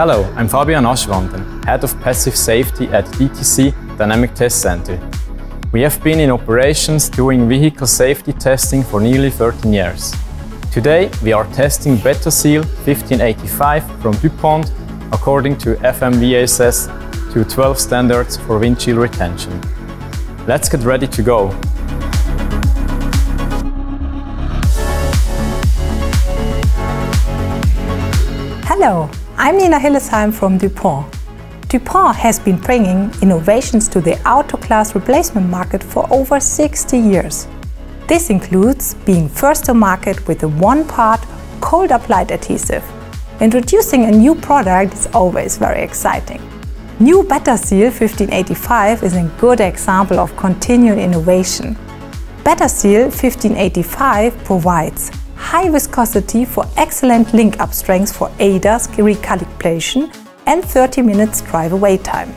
Hello, I'm Fabian Aschwanden, Head of Passive Safety at DTC Dynamic Test Center. We have been in operations doing vehicle safety testing for nearly 13 years. Today we are testing Betaseal 1585 from DuPont according to FMVSS 212 standards for windshield retention. Let's get ready to go. Hello, I'm Nina Hillesheim from DuPont. DuPont has been bringing innovations to the auto glass replacement market for over 60 years. This includes being first to market with a one-part cold applied adhesive. Introducing a new product is always very exciting. New Betaseal 1585 is a good example of continued innovation. Betaseal 1585 provides high viscosity for excellent link-up strength for ADAS recalibration and 30 minutes drive away time.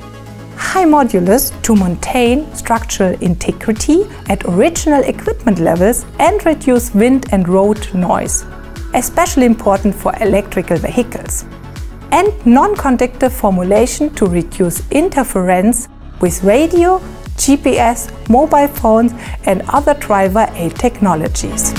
High modulus to maintain structural integrity at original equipment levels and reduce wind and road noise, especially important for electrical vehicles. And non-conductive formulation to reduce interference with radio, GPS, mobile phones and other driver aid technologies.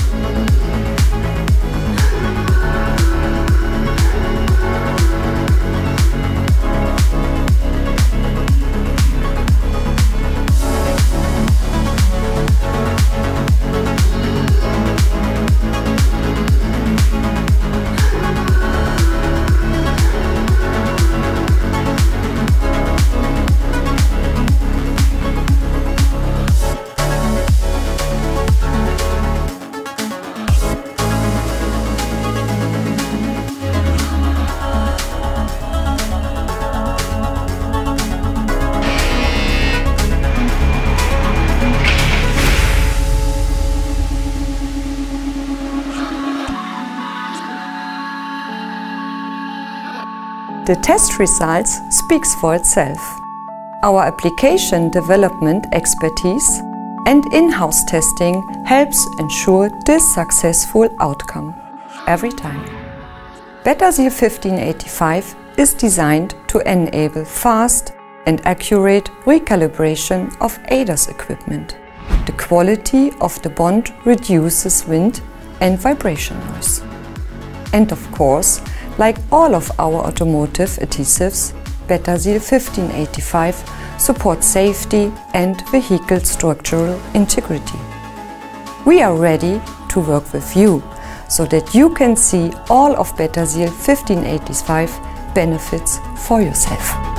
The test results speaks for itself. Our application development expertise and in-house testing helps ensure this successful outcome every time. Betaseal 1585 is designed to enable fast and accurate recalibration of ADAS equipment. The quality of the bond reduces wind and vibration noise. And of course, like all of our automotive adhesives, Betaseal 1585 supports safety and vehicle structural integrity. We are ready to work with you so that you can see all of Betaseal 1585 benefits for yourself.